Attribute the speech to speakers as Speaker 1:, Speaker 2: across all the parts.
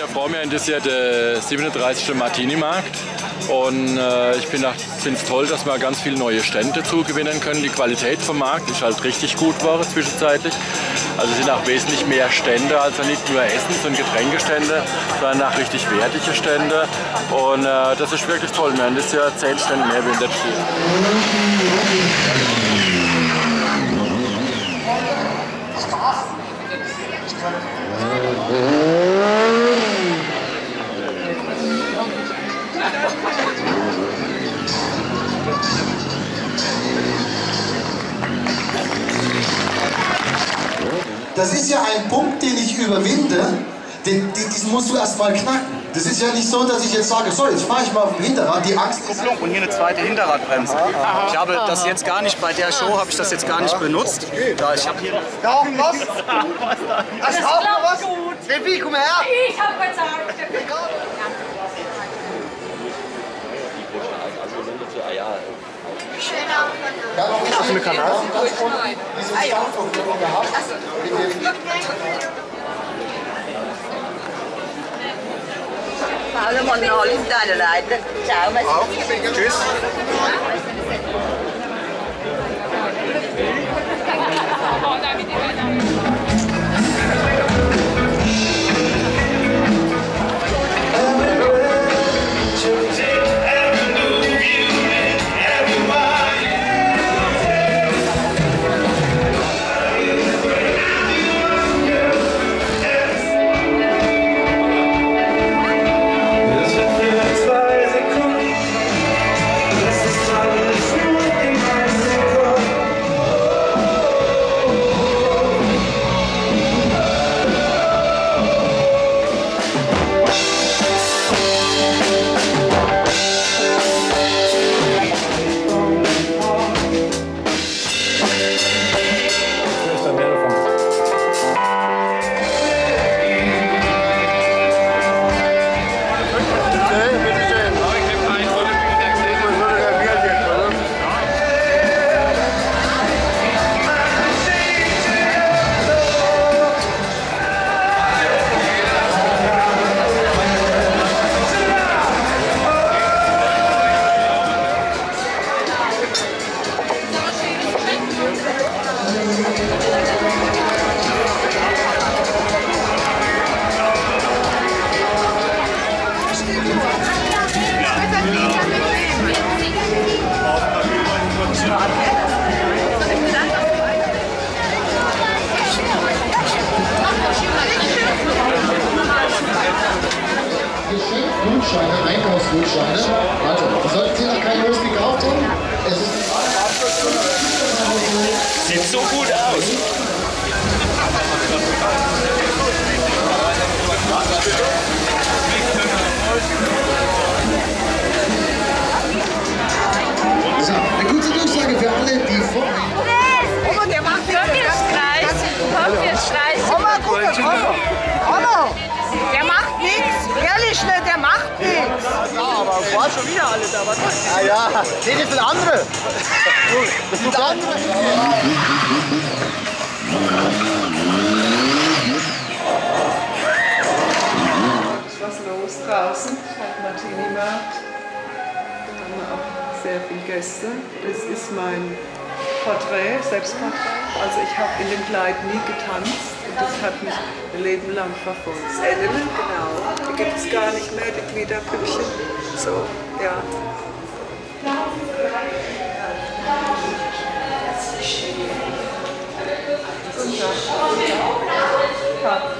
Speaker 1: ja vor mir ist ja der 37. Martini-Markt und äh, ich finde es toll, dass wir ganz viele neue Stände dazu gewinnen können. Die Qualität vom Markt ist halt richtig gut geworden zwischenzeitlich. Also sind auch wesentlich mehr Stände, also nicht nur Essens- und Getränkestände, sondern auch richtig wertige Stände und äh, das ist wirklich toll. Wir haben das ja zehn Stände mehr wie in letztes Jahr.
Speaker 2: Das ist ja ein Punkt, den ich überwinde, den, den, diesen musst du erstmal knacken. Das ist ja nicht so, dass ich jetzt sage, so, jetzt fahre ich mal auf dem Hinterrad, die Angst ist...
Speaker 3: Und hier eine zweite Hinterradbremse. Ich habe das jetzt gar nicht, bei der Show habe ich das jetzt gar nicht benutzt. Da ich habe hier noch...
Speaker 2: Rauchen was? Was rauchen wir was? Steffi, komm her!
Speaker 4: Ich hab gesagt.
Speaker 2: Ja, eine Kanal. Mit dem
Speaker 5: Paolo Monoli in deine Leiter. Ciao,
Speaker 2: Tschüss. Gutscheine, Einkaufsgutscheine. Also, sollten Sie noch keine Lust gekauft haben? Es ist
Speaker 6: Sieht so gut aus.
Speaker 3: War schon wieder alle da. Was
Speaker 2: Ah ja, nee, das sind andere. Das sind andere.
Speaker 7: ist was los draußen, halt Martini-Markt. Da haben wir auch sehr viele Gäste. Das ist mein Porträt, Selbstporträt. Also ich habe in dem Kleid nie getanzt und das hat mich ein Leben lang verfolgt. Das Ellen, genau. Die gibt es gar nicht mehr, die Gliederpüppchen. So, ja. Guten Tag.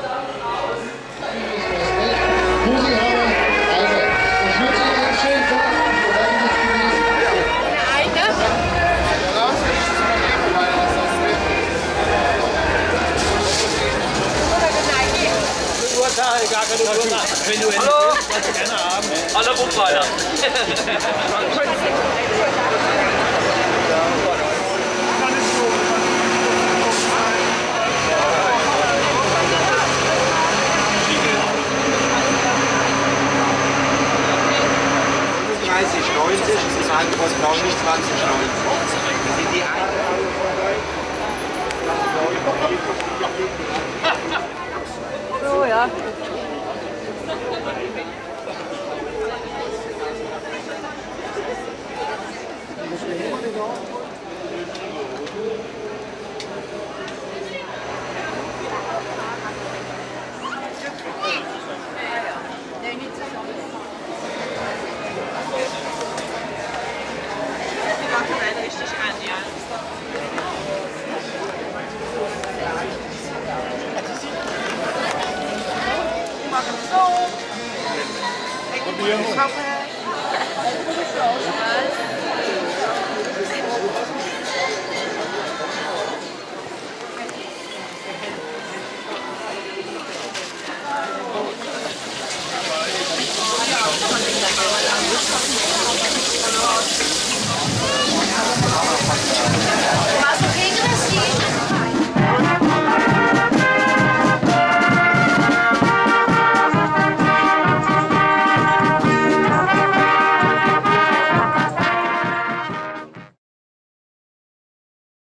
Speaker 6: Gar keine Urteil. Wenn du einen Hallo. willst, kannst du gerne haben. Hallo, Buchweiler. 咖啡，我喝，